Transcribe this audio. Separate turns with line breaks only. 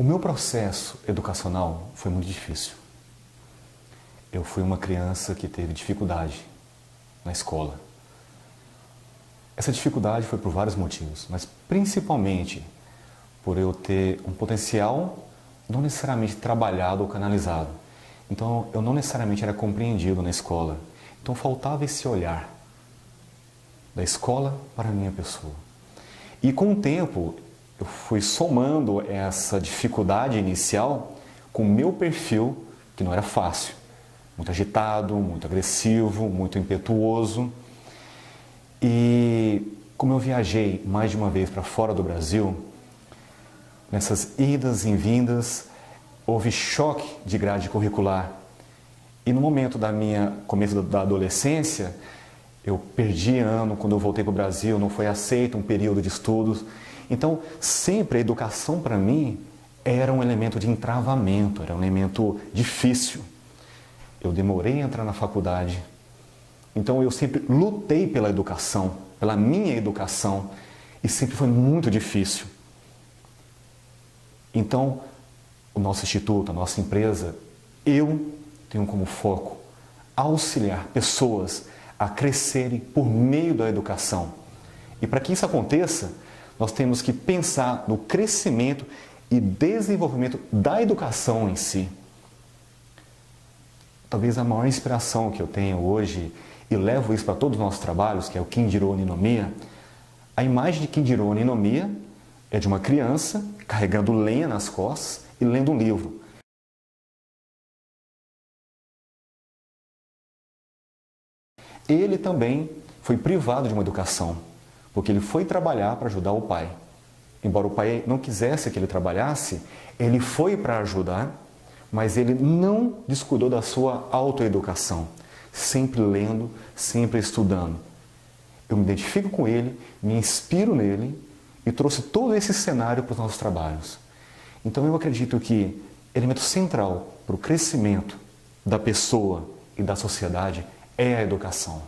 O meu processo educacional foi muito difícil. Eu fui uma criança que teve dificuldade na escola. Essa dificuldade foi por vários motivos, mas principalmente por eu ter um potencial não necessariamente trabalhado ou canalizado. Então eu não necessariamente era compreendido na escola. Então faltava esse olhar da escola para a minha pessoa. E com o tempo eu fui somando essa dificuldade inicial com o meu perfil, que não era fácil. Muito agitado, muito agressivo, muito impetuoso. E como eu viajei mais de uma vez para fora do Brasil, nessas idas e vindas, houve choque de grade curricular. E no momento da minha começo da adolescência, eu perdi ano quando eu voltei para o Brasil, não foi aceito um período de estudos. Então, sempre a educação para mim era um elemento de entravamento, era um elemento difícil. Eu demorei a entrar na faculdade. Então, eu sempre lutei pela educação, pela minha educação, e sempre foi muito difícil. Então, o nosso instituto, a nossa empresa, eu tenho como foco auxiliar pessoas a crescerem por meio da educação. E para que isso aconteça, nós temos que pensar no crescimento e desenvolvimento da educação em si. Talvez a maior inspiração que eu tenho hoje, e levo isso para todos os nossos trabalhos, que é o Kindiro Ninomiya, a imagem de Kindiro Ninomiya é de uma criança carregando lenha nas costas e lendo um livro. Ele também foi privado de uma educação, porque ele foi trabalhar para ajudar o pai. Embora o pai não quisesse que ele trabalhasse, ele foi para ajudar, mas ele não descuidou da sua autoeducação, sempre lendo, sempre estudando. Eu me identifico com ele, me inspiro nele e trouxe todo esse cenário para os nossos trabalhos. Então eu acredito que elemento central para o crescimento da pessoa e da sociedade é a educação.